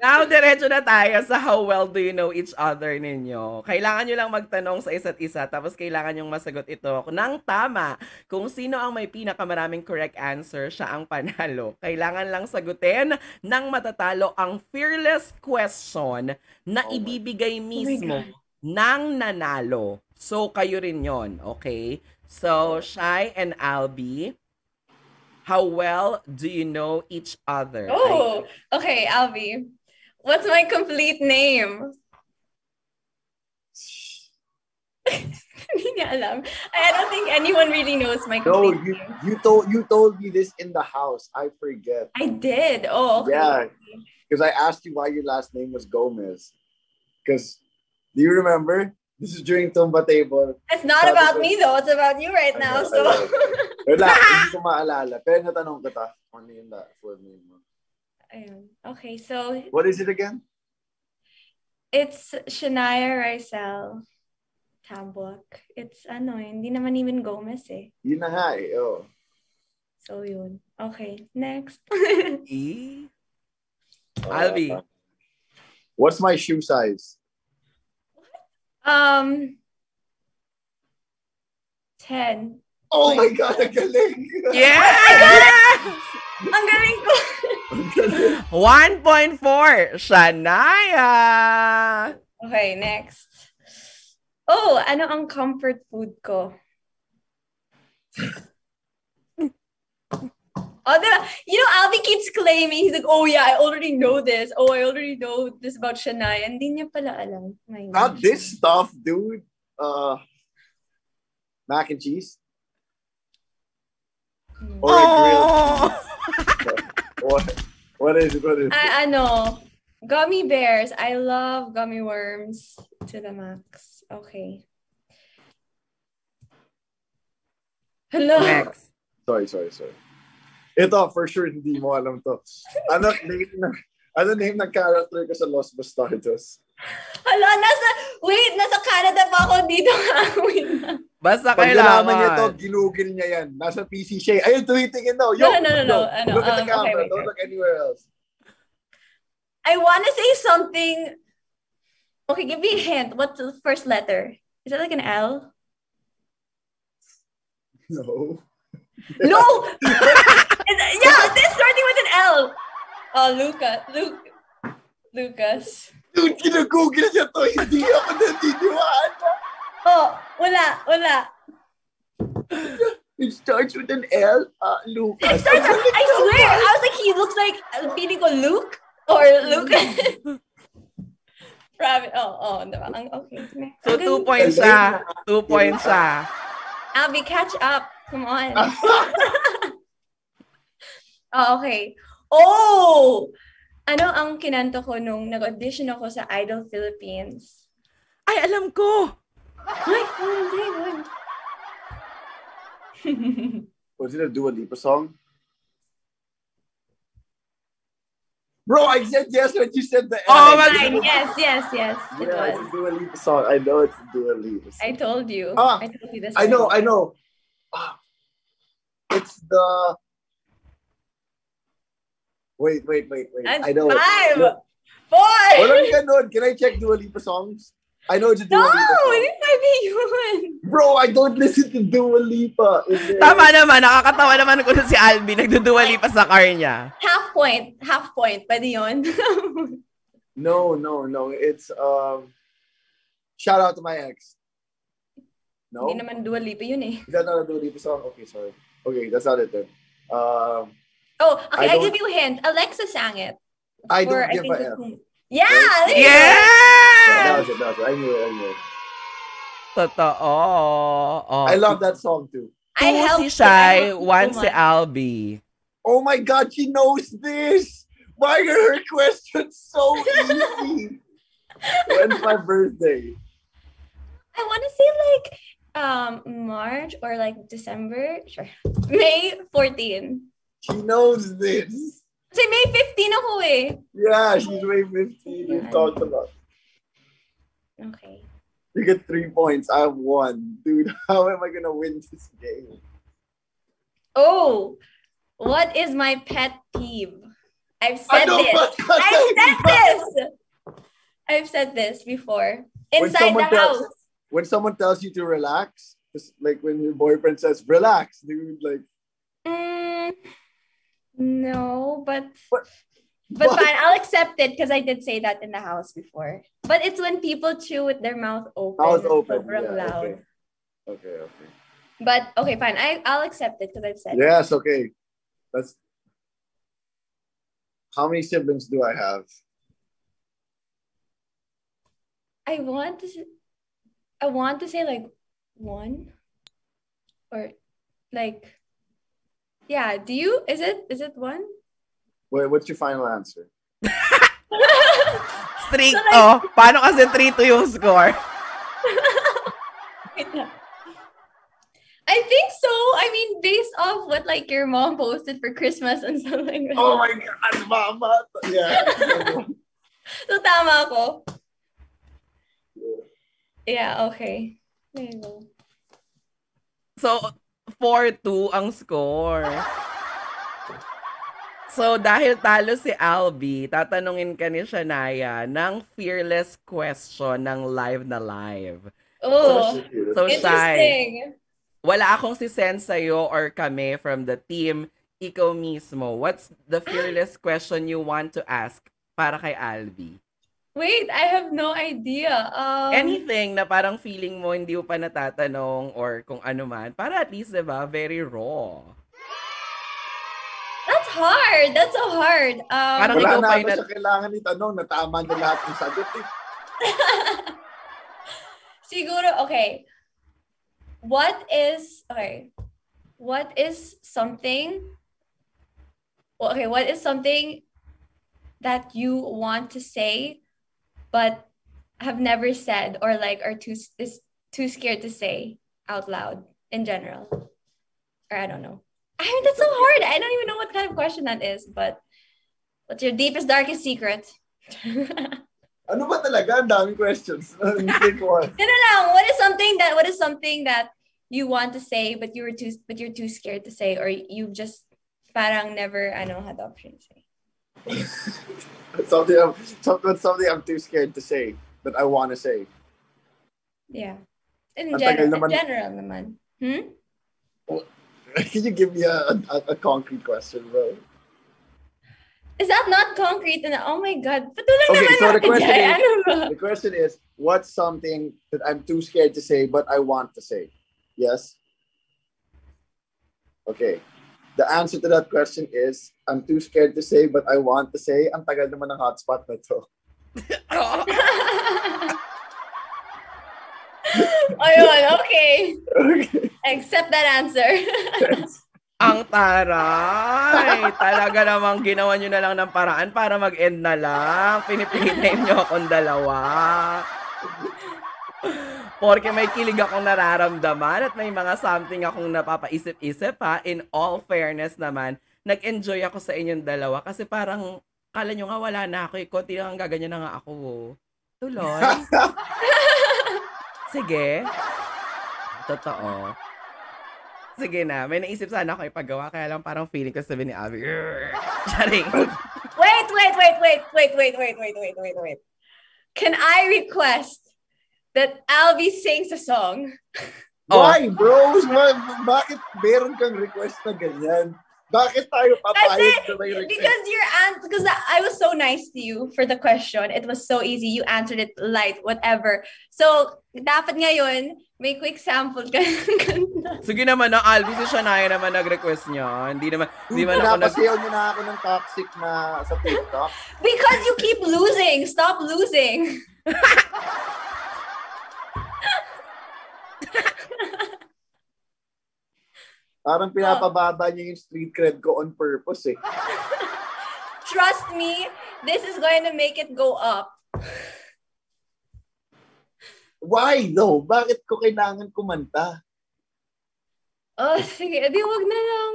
Now, diretso na tayo sa how well do you know each other ninyo. Kailangan nyo lang magtanong sa isa't isa, tapos kailangan nyong masagot ito ng tama. Kung sino ang may pinakamaraming correct answer, siya ang panalo. Kailangan lang sagutin ng matatalo ang fearless question na Oh ibibigay Oh mismo God. ng nanalo. So, kayo rin yon okay? So, Shy and Albi, how well do you know each other? Oh, okay, Alvi. What's my complete name? Hindi niya alam. I don't think anyone really knows my No, complete you name. you told you told me this in the house. I forget. I did. Oh, okay. Yeah. Because I asked you why your last name was Gomez. Because do you remember? This is during Tumba Table. It's not Sabi about ko- me though. It's about you right now. know, So Wala, hindi ko maalala. Pero natanong ko ta, ano yung full name mo? Ayun. okay, so What is it again? it's Shanaia Rysel Tabok. It's ano, eh, hindi naman even Gomez eh. Yun na nga eh. Oh. So yun. Okay, next. E? Uh, Albie. What's my shoe size? um 10. Oh my God, ang galing! Yes! Ang galing ko. Ang galing. 1.4, Shanaia! Okay, next. Oh, ano ang comfort food ko? Oh, diba? You know, Albie keeps claiming, he's like, oh yeah, I already know this. Oh, I already know this about Shanaia. Hindi niya pala alam. My Not gosh. this stuff, dude. Uh, mac and cheese? Or Oh! What? What is it? What is it? Ah, ano, gummy bears. I love gummy worms to the max. Okay. Hello. Next. Sorry, sorry, sorry. Ito, for sure, hindi mo alam to. Ano name na, ano name ng character ko sa Los Bastardos? Hala, nasa, wait, nasa Canada pa ako dito. wait na. Basta Pag nalaman niya to, kailangan. ginugil niya yan. Nasa PC siya. eh. Ayun, tumitingin daw. Yo, No, no, no, no, ano, Look at the um, okay, camera. wait, Don't look anywhere else. I want to say something. Okay, give me a hint. What's the first letter? Is that like an L? No. No! It's- yeah, this starting with an L. Oh, Luca. Luke. Lucas. Dude, ginugugil niya to. Hindi ako naniniwala. Oh, wala, wala. It starts with an L. Uh, Lucas. It starts, I swear, I was like, he looks like, feeling ko Luke or Lucas. Rabbit. Oh, oh, diba? Ang, okay. So, 2 galing. points siya. 2 points siya. Abby, catch up. Come on. oh, okay. Oh! Ano ang kinanto ko nung nag-audition ako sa Idol Philippines? Ay, alam ko! Ay, oh, hindi, wag. Was it a Dua Lipa song? Bro, I said yes when you said the. Oh my Fine, yes, yes, yes. It Yeah, it's was. a Dua Lipa song. I know it's a Dua Lipa song. I told you. Ah, I told you this. I know, I know. Ah, It's the. Wait, wait, wait, wait. That's I know. it. five. No, Four! Walang ganon. Can I check Dua Lipa songs? I know it's a Dua No! Lipa song. Hindi pwede yun. Bro, I don't listen to Dua Lipa. Is there- Tama naman, nakakatawa naman ko na si Albie, nagduduwali pa sa car niya. Half point. Half point. Pwede yun. No, no, no. It's um. Shout out to my ex. No. Hindi naman Dua Lipa yun eh. Is that not a Dua Lipa song? Okay, sorry. Okay, that's not it then. Um, Oh, okay. I I, give you a hint. Alexa sang it. I don't Or give think a it's F. whom- Yeah! there you go. Yeah, that was it. That was it. I knew it. I knew it. Totoo. Oh. I love that song too. I Two helped si you. I Shai, helped you one so si. Albie. Oh my God, she knows this. Why are her questions so easy? When's my birthday? I want to say like um March or like December. Sure. May 14. She knows this. Kasi May 15 ako eh. Yeah, she's way 15. We've talked about. Okay. You get three points. I have one. Dude, how am I gonna win this game? Oh, what is my pet peeve? I've said this. I've said this. I've said this before. Inside the tells- house. When someone tells you to relax, just like when your boyfriend says, relax, dude, like, Mm, no, but What? but What? fine, I'll accept it because I did say that in the house before. But it's when people chew with their mouth open. mouth open. Yeah, loud. okay. Okay, okay. But okay, fine. I I'll accept it because I've said it. Yes, okay. That's how many siblings do I have? I want to. s- I want to say like one, or like, yeah. Do you? Is it? Is it one? Wait, what's your final answer? Stricto. Oh, paano kasi 3-2 yung score? I think so. I mean, based off what like your mom posted for Christmas and stuff like that. Oh my God, mama! Yeah. So tama ako. Yeah, okay. There you go. So, 4-2 ang score. So, dahil talo si Albi, tatanungin ka ni Shania ng fearless question ng live na live. Oh, So, Shai, interesting. wala akong si Sen sa'yo or kami from the team. Ikaw mismo, what's the fearless question you want to ask para kay Albi? Wait, I have no idea. Um, Anything na parang feeling mo hindi mo pa natatanong or kung ano man, para at least, diba, very raw. That's hard. That's so hard. Um, Parang Wala ikaw na pa ako yung nat- sa kailangan itanong na tama na lahat ng sagot. Eh. Siguro, okay. What is, okay. What is something, okay, what is something that you want to say but have never said or like are too, is too scared to say out loud in general? Or I don't know. I mean, that's so hard. I don't even know what kind of question that is, but what's your deepest, darkest secret? Ano ba talaga? Ang daming questions. No, no, no. What is something that what is something that you want to say but you were too but you're too scared to say or you just parang never I know had the option to say. something, I'm, something, something I'm too scared to say that I want to say. Yeah. In Ang general, tagal naman. in general naman. Hmm? Can you give me a, a, a concrete question, bro? Is that not concrete? And oh my god. Patuloy Okay, naman so the question is- The question is, what's something that I'm too scared to say but I want to say? Yes? Okay. The answer to that question is, I'm too scared to say but I want to say. Ang tagal naman ng hotspot na to. Ayun, okay. Okay. Accept that answer. Ang taray! Talaga namang ginawa nyo na lang ng paraan para mag-end na lang. Pinipilitin nyo akong dalawa. Porque may kilig akong nararamdaman at may mga something akong napapaisip-isip ha. In all fairness naman, nag-enjoy ako sa inyong dalawa kasi parang kala nyo nga wala na ako eh. Konti lang ang gaganyan na nga ako. oh. Tuloy. Sige. Totoo. Sige na. May naisip sana ako ipagawa. Kaya lang parang feeling ko sabi ni Abby. Charing. wait, wait, wait, wait, wait, wait, wait, wait, wait, wait, wait. Can I request that Alvi sings a song? Oh. Why, bro? Ba- bakit meron kang request na ganyan? Bakit tayo papayag na may request? Because your answer, because I was so nice to you for the question. It was so easy. You answered it light, whatever. So, dapat ngayon, may quick sample ka ng kanta. Sige naman na, Albi, si Shania naman nag-request niya. Hindi naman, hindi man ako nag... Pinapasayaw niyo na ako ng toxic na sa TikTok. Because you keep losing. Stop losing. Parang pinapababa niyo yung street cred ko on purpose eh. Trust me, this is going to make it go up. Why though? Bakit ko kailangan kumanta? Oh, sige. Di, wag na lang.